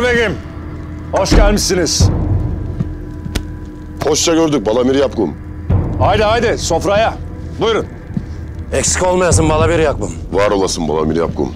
Kaşkar Begim, hoş gelmişsiniz. Hoşça gördük Balamir Yapkum. Haydi haydi sofraya. Buyurun. Eksik olmayasın bala bir yakmım. Var olasın Balamir Yapkum.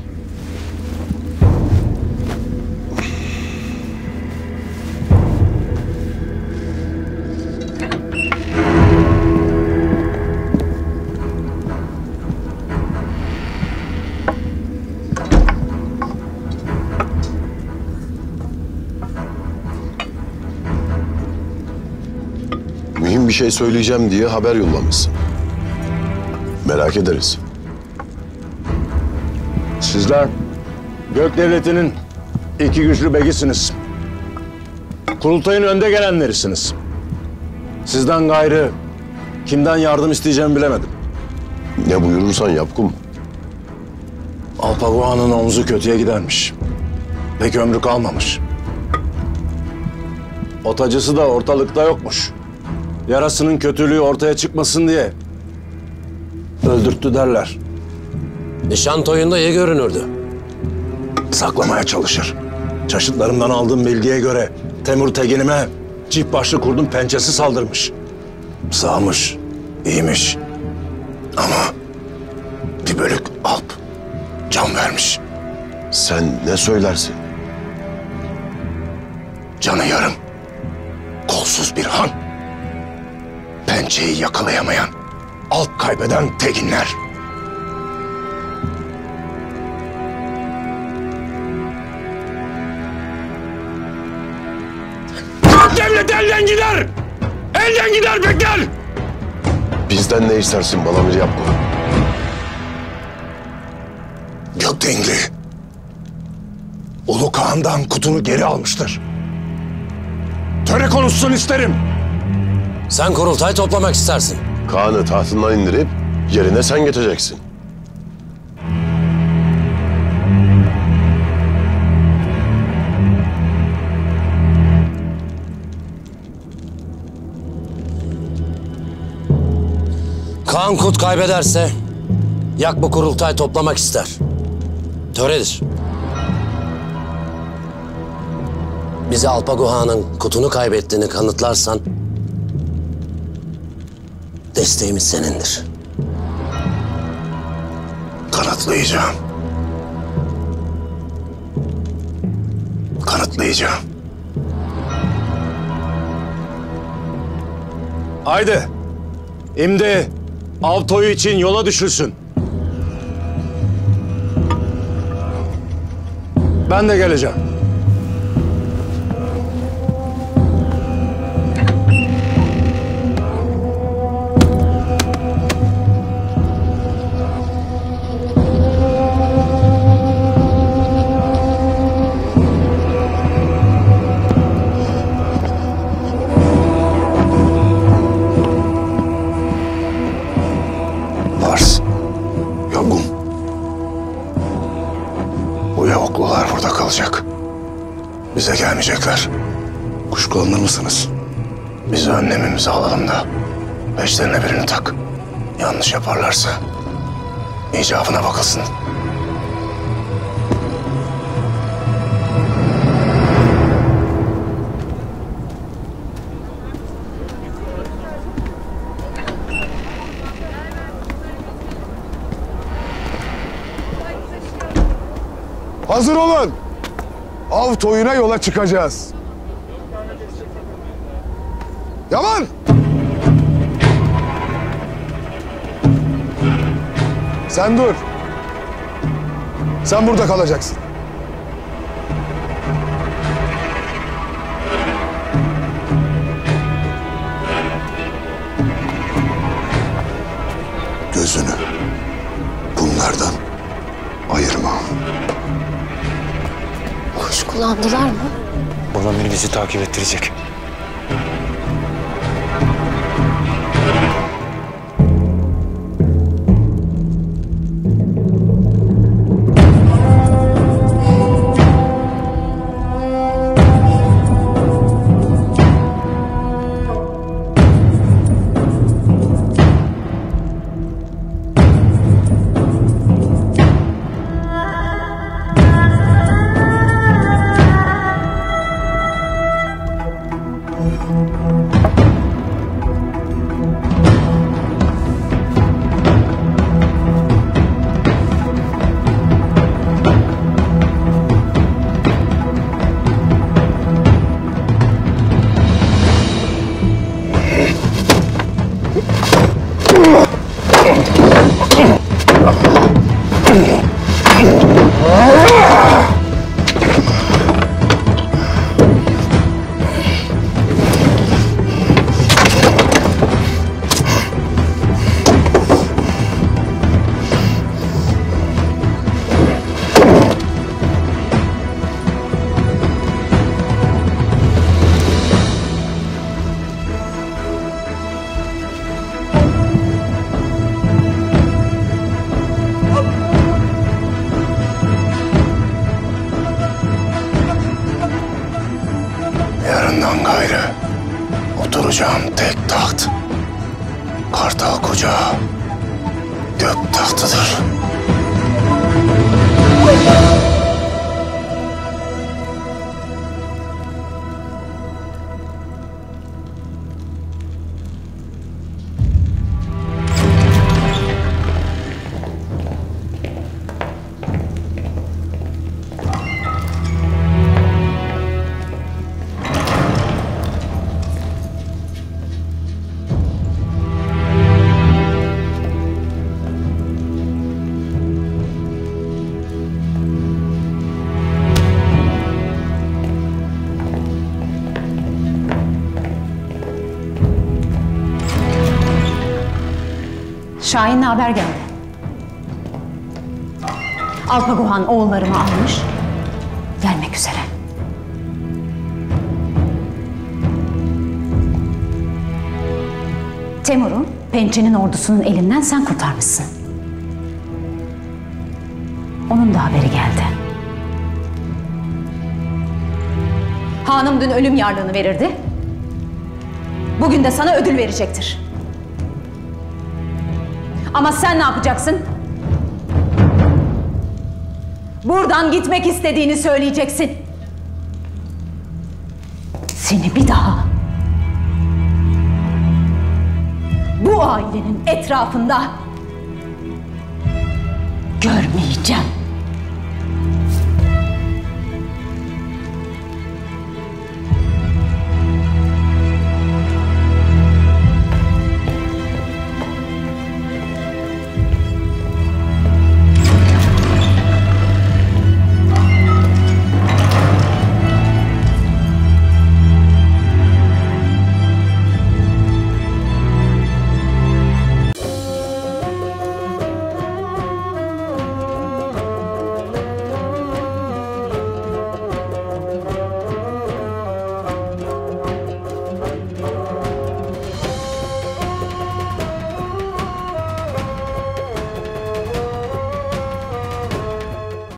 Şey söyleyeceğim diye haber yollamışsın. Merak ederiz. Sizler Gök Devleti'nin iki güçlü begisiniz. Kurultayın önde gelenlerisiniz. Sizden gayrı kimden yardım isteyeceğimi bilemedim. Ne buyurursan Yapkum. Alpagua'nın omzu kötüye gidermiş. Pek ömrü kalmamış. Otacısı da ortalıkta yokmuş. Yarasının kötülüğü ortaya çıkmasın diye öldürttü derler. Nişan toyunda iyi görünürdü. Saklamaya çalışır. Çaşıtlarımdan aldığım bilgiye göre Temur Tegin'ime çift başlı kurdun pençesi saldırmış. Sağmış, iyiymiş. Ama bir bölük alp can vermiş. Sen ne söylersin? Canı yarım. Kolsuz bir han. Pençeyi yakalayamayan, alp kaybeden teginler. Devlet elden gider! Elden gider bekler! Bizden ne istersin Balamir Yapkum? Gökdengli. Ulu Kağan'dan kutunu geri almıştır. Töre konuşsun isterim. Sen kurultay toplamak istersin. Kaan'ı tahtından indirip yerine sen geçeceksin. Kaan Kut kaybederse yak bu kurultay toplamak ister. Töredir. Bize Alpaguha'nın kutunu kaybettiğini kanıtlarsan desteğimiz senindir. Kanıtlayacağım. Kanıtlayacağım. Haydi. Şimdi av toyu için yola düşülsün. Ben de geleceğim. Bu Yavuklular burada kalacak. Bize gelmeyecekler. Kuşkulanır mısınız? Biz önlemimizi alalım da peşlerine birini tak. Yanlış yaparlarsa icabına bakılsın. Hazır olun. Av toyuna yola çıkacağız. Yaman! Sen dur. Sen burada kalacaksın. Gözünü bunlardan ayırma. Kuşkulandılar mı? Babam beni bizi takip ettirecek. Gayrı oturacağım tek taht. Kartal kucağı gök tahtıdır. Şahin'le haber geldi. Alpaguhan oğullarımı almış, gelmek üzere. Temur'u Pençe'nin ordusunun elinden sen kurtarmışsın. Onun da haberi geldi. Hanım dün ölüm yarlığını verirdi. Bugün de sana ödül verecektir. Ama sen ne yapacaksın? Buradan gitmek istediğini söyleyeceksin. Seni bir daha bu ailenin etrafında görmeyeceğim.